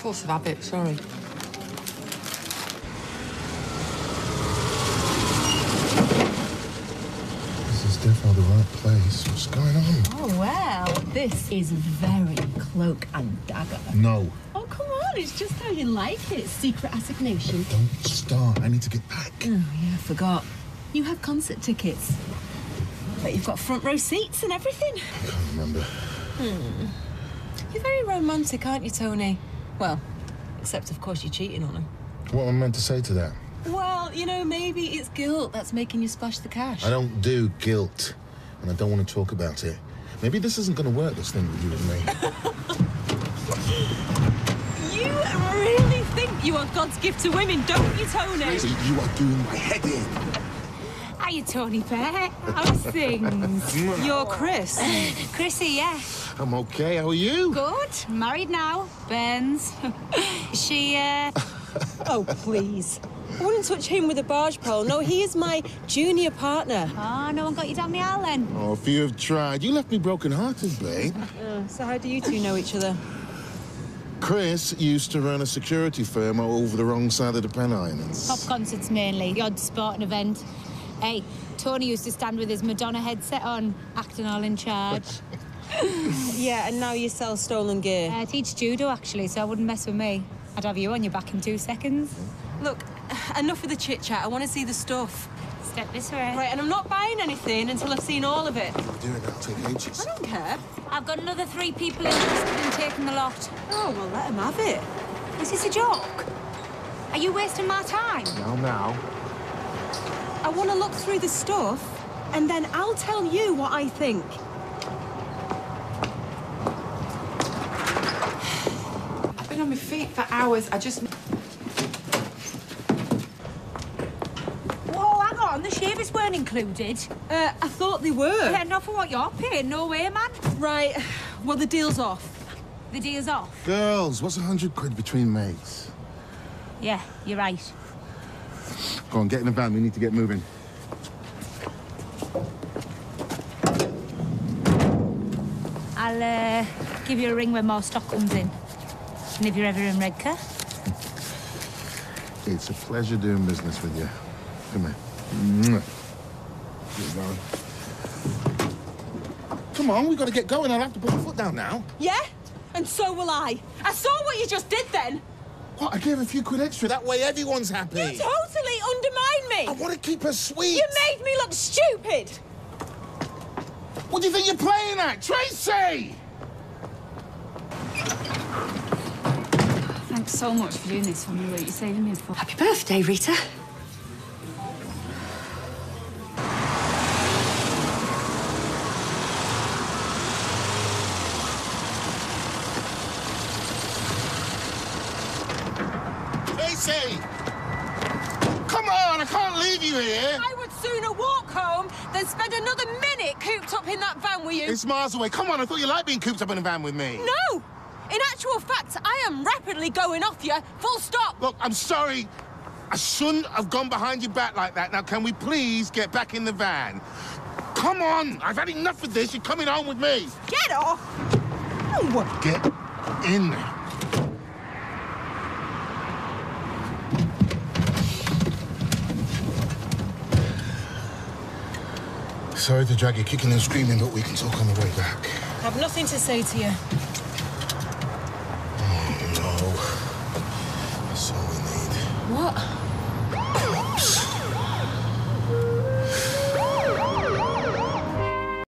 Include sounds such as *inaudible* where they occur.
Force of habit, sorry. This is definitely the right place. What's going on? Oh, well, this is very cloak and dagger. No. Oh, come on, it's just how you like it. Secret assignation. Don't start. I need to get back. Oh, yeah, I forgot. You have concert tickets. But you've got front row seats and everything. I can't remember. Hmm. You're very romantic, aren't you, Tony? Well, except, of course, you're cheating on him. What am I meant to say to that? Well, you know, maybe it's guilt that's making you splash the cash. I don't do guilt, and I don't want to talk about it. Maybe this isn't going to work, this thing with you and me. *laughs* You really think you are God's gift to women, don't you, Tony? You are doing my head in. Hiya, Tony Bear. How's things? *laughs* You're Chris. *laughs* Chrissy, yeah. I'm okay. How are you? Good. Married now. Burns. *laughs* She, uh... oh, please. I wouldn't touch him with a barge pole. No, he is my junior partner. Oh, no one got you down the aisle then? Oh, if you have tried. You left me broken-hearted, babe. Uh, so how do you two know each other? Chris used to run a security firm over the wrong side of the Pennines. Pop concerts mainly. The odd sporting event. Hey, Tony used to stand with his Madonna headset on, acting all in charge. *laughs* Yeah, and now you sell stolen gear. I teach judo, actually, so I wouldn't mess with me. I'd have you on your back in two seconds. Look, enough of the chit chat. I want to see the stuff. Step this way. Right, and I'm not buying anything until I've seen all of it. Doing that'll take ages. I don't care. I've got another three people interested in taking the lot. Oh, well, let him have it. Is this a joke? Are you wasting my time? No, now. I want to look through the stuff, and then I'll tell you what I think. I've been on my feet for hours. I just. Whoa, hang on, the shavers weren't included. Uh, I thought they were. Yeah, not for what you're paying, no way, man. Right, well, the deal's off. The deal's off. Girls, what's a hundred quid between mates? Yeah, you're right. Go on, get in the van. We need to get moving. I'll uh, give you a ring when more stock comes in. And if you're ever in Redcar, It's a pleasure doing business with you. Come here. Come on, we've got to get going. I'll have to put my foot down now. Yeah? And so will I. I saw what you just did then. What? I gave a few quid extra. That way everyone's happy. You totally undermined me. I want to keep her sweet. You made me look stupid. What do you think you're playing at, Tracy? Thanks so much for doing this for me, Luke. You're saving me for. Happy birthday, Rita. Tracy! Come on, I can't leave you here. I would sooner walk home than spend another minute cooped up in that van with you. It's miles away. Come on, I thought you liked being cooped up in a van with me. No! In actual fact, I am rapidly going off you. Full stop. Look, I'm sorry. I shouldn't have gone behind your back like that. Now, can we please get back in the van? Come on! I've had enough of this. You're coming home with me. Get off. Oh, Get in. Sorry to drag you kicking and screaming, but we can talk on the way back. I've nothing to say to you. Oh, No. That's all we need. What?